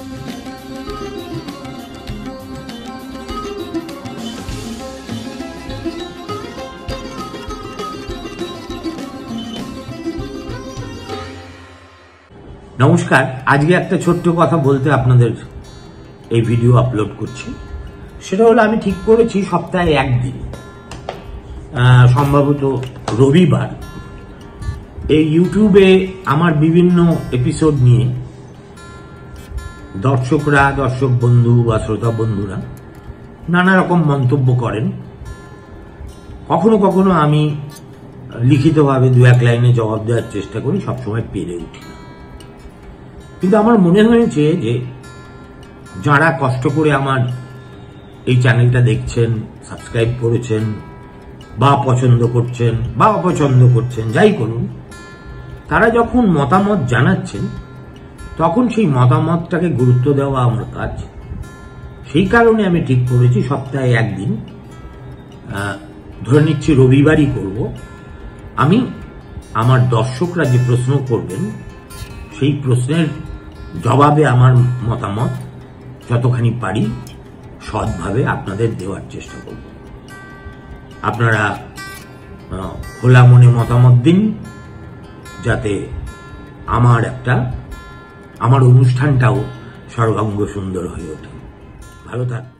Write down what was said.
নমস্কার, আজকে একটা ছোট্ট কথা বলতে আপনাদের এই ভিডিও আপলোড করছি। সেটা হলো আমি ঠিক করেছি সপ্তাহে একদিন। সম্ভবত রবিবার। এই ইউটিউবে আমার বিভিন্ন এপিসোড নিয়ে দর্শকরা, দর্শক বন্ধু বা শ্রোতা বন্ধুরা নানা রকম মন্তব্য করেন। কখনো কখনো আমি লিখিতভাবে দু এক লাইনে জবাব দেওয়ার চেষ্টা করি, সবসময় পেরে উঠি না। কিন্তু আমার মনে হয়েছে যে যারা কষ্ট করে আমার এই চ্যানেলটা দেখছেন, সাবস্ক্রাইব করেছেন, বা পছন্দ করছেন, বা অপছন্দ করছেন, যাই করুন, তারা যখন মতামত জানাচ্ছেন তখন সেই মতামতটাকে গুরুত্ব দেওয়া আমার কাজ। সেই কারণে আমি ঠিক করেছি, সপ্তাহে একদিন ধরে নিচ্ছি রবিবারই করব। আমি আমার দর্শকরা যে প্রশ্ন করবেন, সেই প্রশ্নের জবাবে আমার মতামত যতখানি পারি সৎভাবে আপনাদের দেওয়ার চেষ্টা করব। আপনারা খোলা মনে মতামত দিন, যাতে আমার একটা আমার অনুষ্ঠানটাও সর্বাঙ্গ সুন্দর হয়ে ওঠে। ভালো থাক।